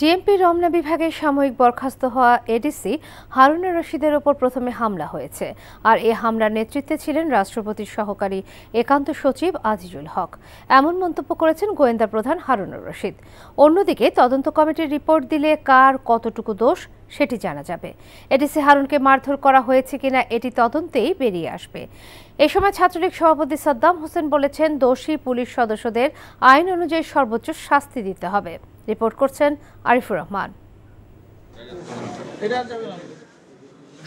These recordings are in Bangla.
ডিএমপি রমনা বিভাগে সাময়িক বরখাস্ত হওয়া এডিসি হারুনুর রশিদের ওপর প্রথমে হামলা হয়েছে। আর এ হামলার নেতৃত্বে ছিলেন রাষ্ট্রপতির সহকারী একান্ত সচিব আজিজুল হক। এমন মন্তব্য করেছেন গোয়েন্দা প্রধান হারুনুর রশিদ। অন্যদিকে তদন্ত কমিটির রিপোর্ট দিলে কার কতটুকু দোষ সেটি জানা যাবে। এডিসি হারুনকে মারধর করা হয়েছে কিনা এটি তদন্তেই বেরিয়ে আসবে। এ সময় ছাত্রলীগ সভাপতি সাদ্দাম হোসেন বলেছেন, দোষী পুলিশ সদস্যদের আইন অনুযায়ী সর্বোচ্চ শাস্তি দিতে হবে। রিপোর্ট করছেন আরিফুর রহমান।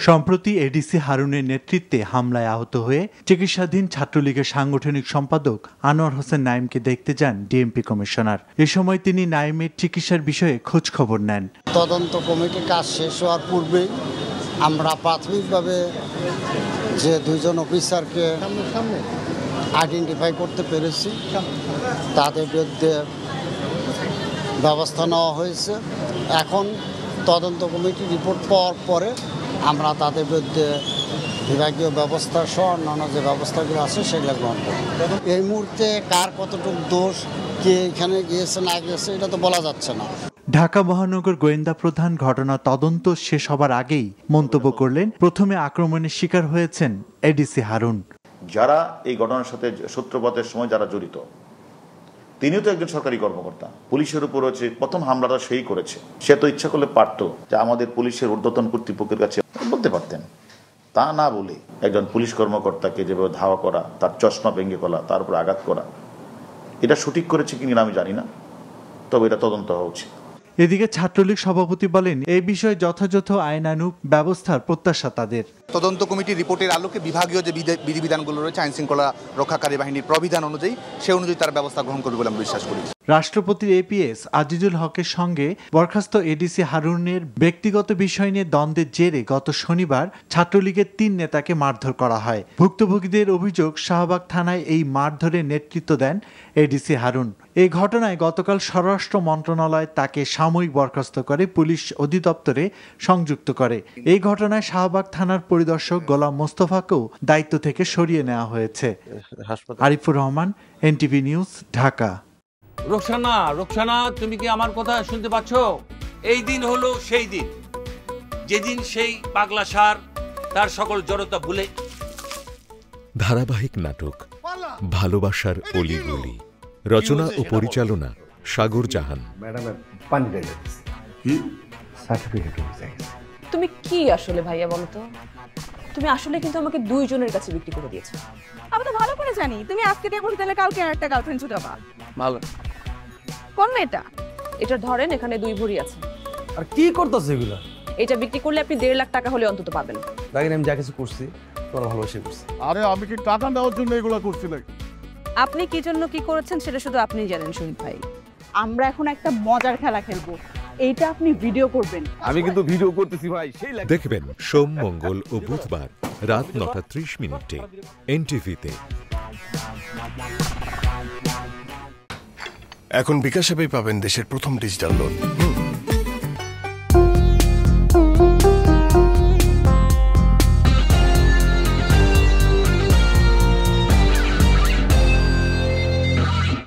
সম্প্রতি এডিসি হারুনের নেতৃত্বে হামলায় আহত হয়ে চিকিৎসাধীন ছাত্রলীগের সাংগঠনিক সম্পাদক আনোয়ার হোসেন নাইমকে দেখতে যান ডিএমপি কমিশনার। এ সময় তিনি নাইমের চিকিৎসার বিষয়ে খোঁজ খবর নেন। তদন্ত কমিটির কাজ শেষ হওয়ার পূর্বেই আমরা প্রাথমিকভাবে যে দুজন অফিসারকে আইডেন্টিফাই করতে পেরেছি। তাদের বিরুদ্ধে ব্যবস্থা নেওয়া হয়েছে। এখন তদন্ত কমিটি রিপোর্ট পাওয়ার পরে আমরা তাদের বিরুদ্ধে বিভাগীয় ব্যবস্থা সহ অন্যান্য যে ব্যবস্থাগুলো আছে সেগুলো গ্রহণ করব। এই মুহূর্তে কার কতটুকু দোষ কে এখানে গিয়েছে না গিয়েছে এটা তো বলা যাচ্ছে না। ঢাকা মহানগর গোয়েন্দা প্রধান ঘটনা তদন্ত শেষ হবার আগেই মন্তব্য করলেন। প্রথমে আক্রমণের শিকার হয়েছেন এডিসি হারুন। যারা এই ঘটনার সাথে সূত্রপাতের সময় যারা জড়িত তিনিও তো একজন সরকারি কর্মকর্তা। পুলিশের উপর হচ্ছে প্রথম হামলাটা সেই করেছে। সে তো ইচ্ছা করলে পারত যে আমাদের পুলিশের ঊর্ধ্বতন কর্তৃপক্ষের কাছে বলতে পারতেন। তা না বলে একজন পুলিশ কর্মকর্তাকে যেভাবে ধাওয়া করা, তার চশমা ভেঙে ফেলা, তার উপর আঘাত করা, এটা সঠিক করেছে কিনা আমি জানি না। তবে এটা তদন্ত হওয়া উচিত। এদিকে ছাত্রলীগ সভাপতি বলেন এই বিষয়ে যথাযথ আইনানুগ ব্যবস্থার প্রত্যাশা তাদের। তদন্ত কমিটির রিপোর্টের আলোকে বিভাগীয় যে বিধি- বিধিবিধানগুলো রয়েছে, আইন শৃঙ্খলা রক্ষাকারী বাহিনীর প্রবিধান অনুযায়ী, সে অনুযায়ী তার ব্যবস্থা গ্রহণ করবে বলে আমি বিশ্বাস করি। রাষ্ট্রপতির এপিএস আজিজুল হকের সঙ্গে বরখাস্ত এডিসি হারুনের ব্যক্তিগত বিষয় নিয়ে দ্বন্দ্বের জেরে গত শনিবার ছাত্রলীগের তিন নেতাকে মারধর করা হয়। ভুক্তভোগীদের অভিযোগ শাহবাগ থানায় এই মারধরের নেতৃত্ব দেন এডিসি হারুন। এই ঘটনায় গতকাল স্বরাষ্ট্র মন্ত্রণালয় তাকে সাময়িক বরখাস্ত করে পুলিশ অধিদপ্তরে সংযুক্ত করে। এই ঘটনায় শাহবাগ থানার পরিদর্শক গোলাম মোস্তফাকেও দায়িত্ব থেকে সরিয়ে নেওয়া হয়েছে। Arifur Rahman NTV news Dhaka. Roksana Roksana তুমি কি আমার কথা শুনতে পাচ্ছ? এই দিন হলো সেই দিন। যেদিন সেই পাগলা সার তার সকল জড়তা ভুলে ধারাবাহিক নাটক ভালোবাসার অলিগলি রচনা ও পরিচালনা সাগর জাহান। ম্যাডামের সার্টিফিকেট হয়ে তুমি কি আসলে ভাইয়া বলো তো তুমি আসলে কিন্তু আমাকে দুইজনের কাছে বিক্রি করে দিয়েছ। আমি তো ভালো করে জানি। তুমি আজকে দিয়ে বলতে তাহলে কালকে আর একটা গার্লফ্রেন্ড ছুটাবা ভালো। কোন মেয়েটা? এটা ধরেন এখানে দুই ভরি আছে। আর কি করতেছে এগুলা? এটা বিক্রি করলে আপনি দেড় লাখ টাকা হলে অন্তত পাবেন। দেখেন আমি যা কিছু করছি তোরা ভালোবাসে করছি। আরে আমি কি টাকা নেওয়ার জন্য এগুলো করছি নাকি? আপনি কি জন্য কি করেছেন সেটা শুধু আপনিই জানেন শহীদ ভাই। আমরা এখন একটা মজার খেলা খেলব। এইটা আপনি ভিডিও করবেন। আমি কিন্তু ভিডিও করতেছি ভাই সেই দেখবেন সোম মঙ্গল ও বুধবার রাত নটা ত্রিশ মিনিটে এনটিভিতে। এখন বিকাশ পাবেন দেশের প্রথম ডিজিটাল লোন